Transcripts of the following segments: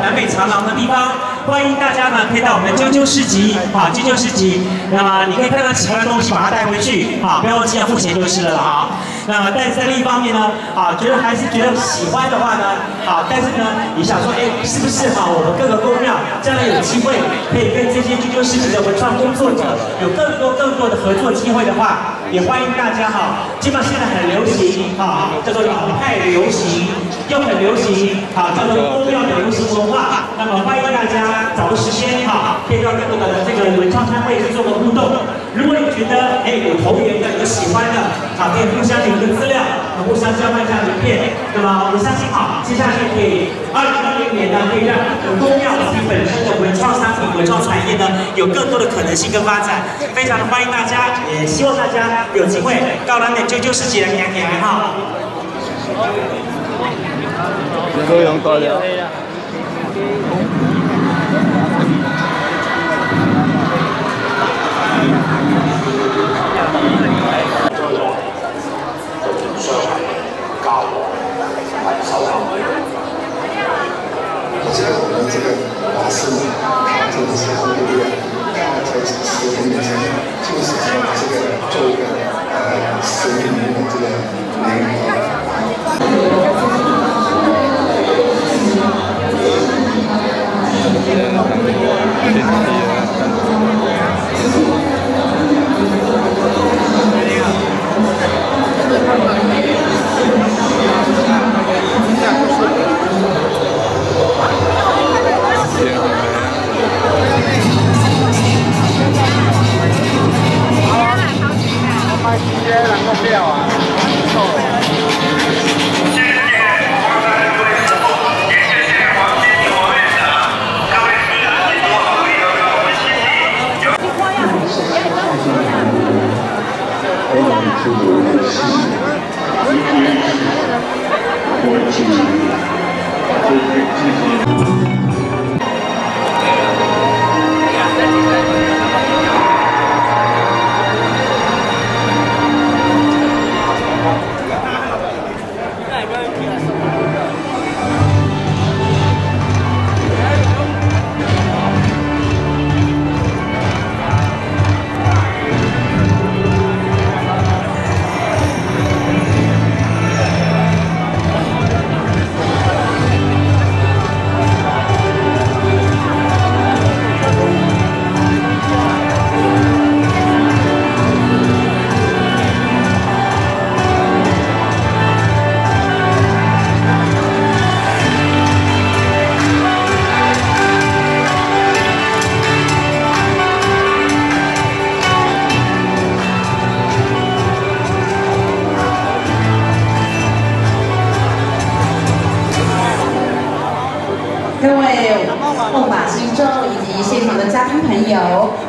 南北长廊的地方，欢迎大家呢可以到我们的啾啾市集啊，啾啾市集，那么你可以看到喜欢的东西，把它带回去啊，不要忘记要付钱就是了啊。那但是在另一方面呢，啊，觉得还是觉得喜欢的话呢，啊，但是呢，你想说，哎，是不是哈，我们各个公庙将来有机会可以跟这些啾啾市集的文创工作者有更多更多的合作机会的话，也欢迎大家哈，基本上现在很流行哈，叫做老派流行，又很流行，啊，叫做公庙的流行文化。那么欢迎大家找个时间哈，可以到更多的这个文创摊位去做个互动。如果你觉得哎有投缘的、有喜欢的，好，可以互相留个资料，互相交换一下名片。那么我相信哈，接下来可以二零二零年呢，可以让公庙自己本身的文创商品、文创产业呢，有更多的可能性跟发展。非常的欢迎大家，也希望大家有机会到南美啾啾市集来看看哈。都用多了。且我们这个法师呢，他这个时候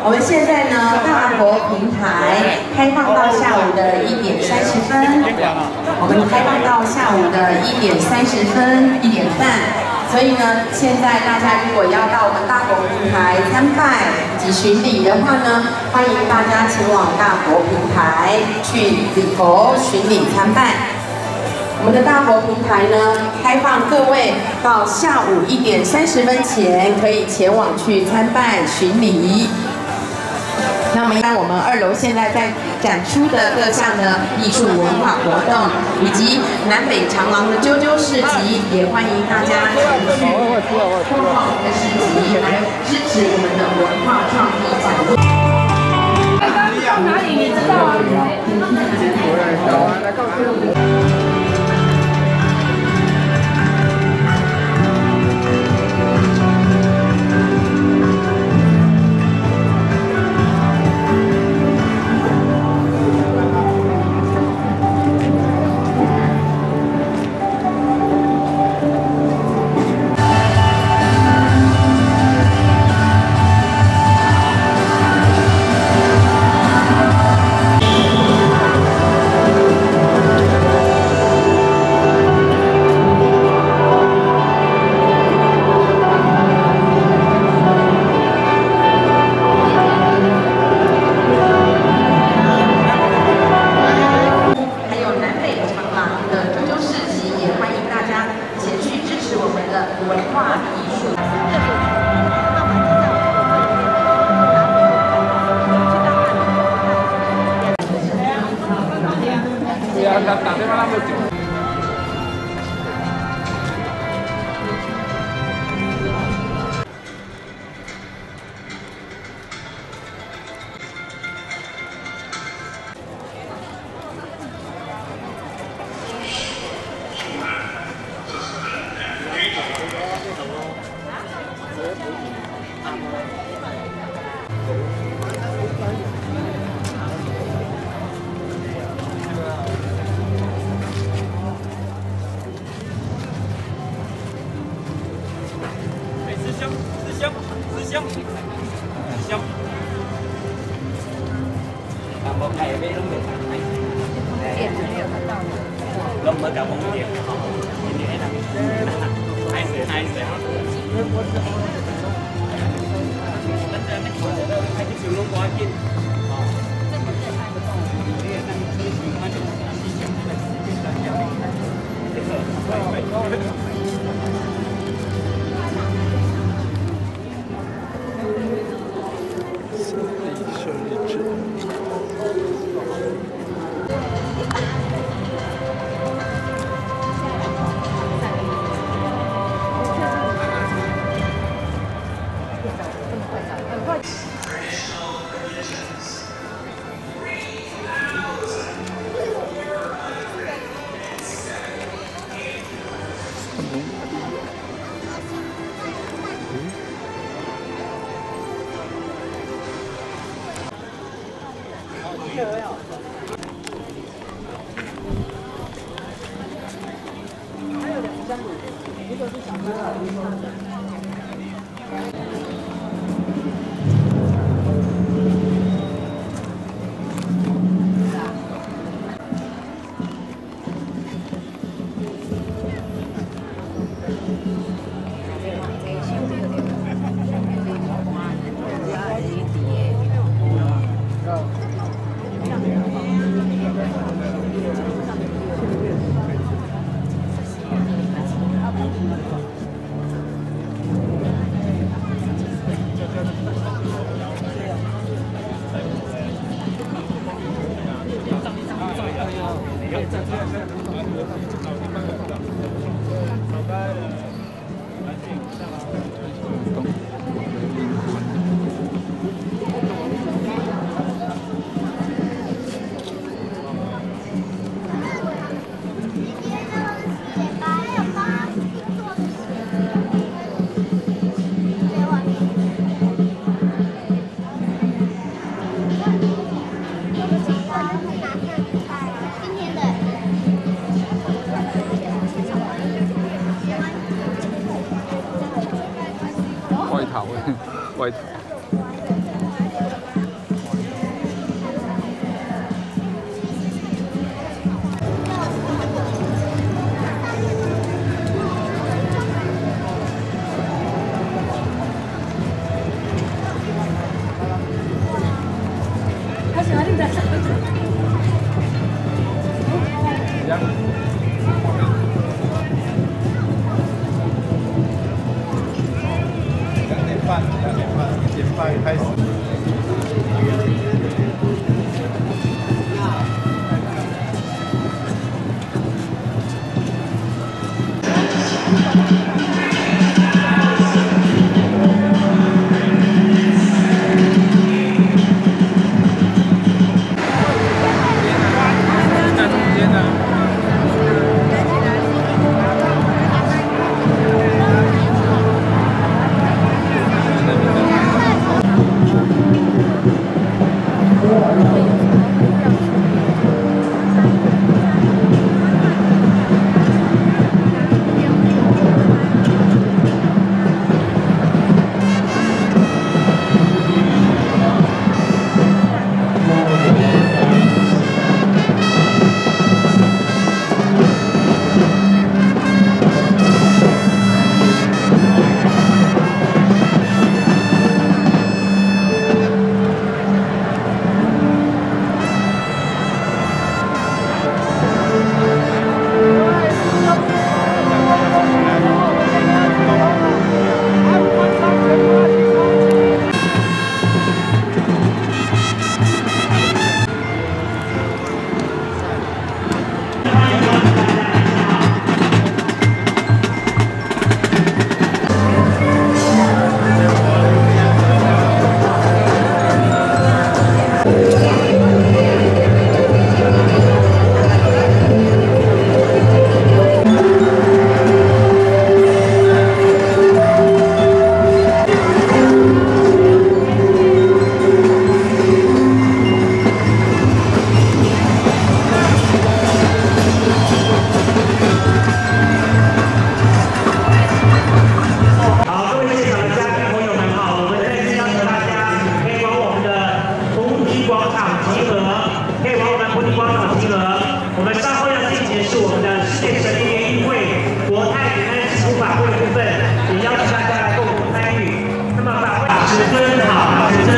我们现在呢大佛平台开放到下午的一点三十分，我们开放到下午的一点三十分一点半，所以呢，现在大家如果要到我们大佛平台参拜以及巡礼的话呢，欢迎大家前往大佛平台去礼佛巡礼参拜。我们的大佛平台呢，开放各位到下午一点三十分前可以前往去参拜巡礼。那么，一般我们二楼现在在展出的各项的艺术文化活动，以及南北长廊的啾啾市集，也欢迎大家前去逛逛我们的市集，来支持我们的文化创意产业。哪里你知道啊？เมื่อกับผมเดียวยินดีให้นะให้เสียให้เสียให้วลูกไปไป 就是想说，半，一点我们稍后要进行的是我们的世界神经联谊会国泰平安支付法会的部分，也邀请大家来共同参与。那么法会时针好，时针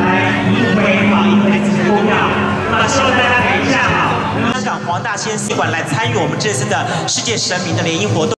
来移回好，移回自己的公。那么希望大家等一下好，香港黄大仙协馆来参与我们这次的世界神明的联谊活动。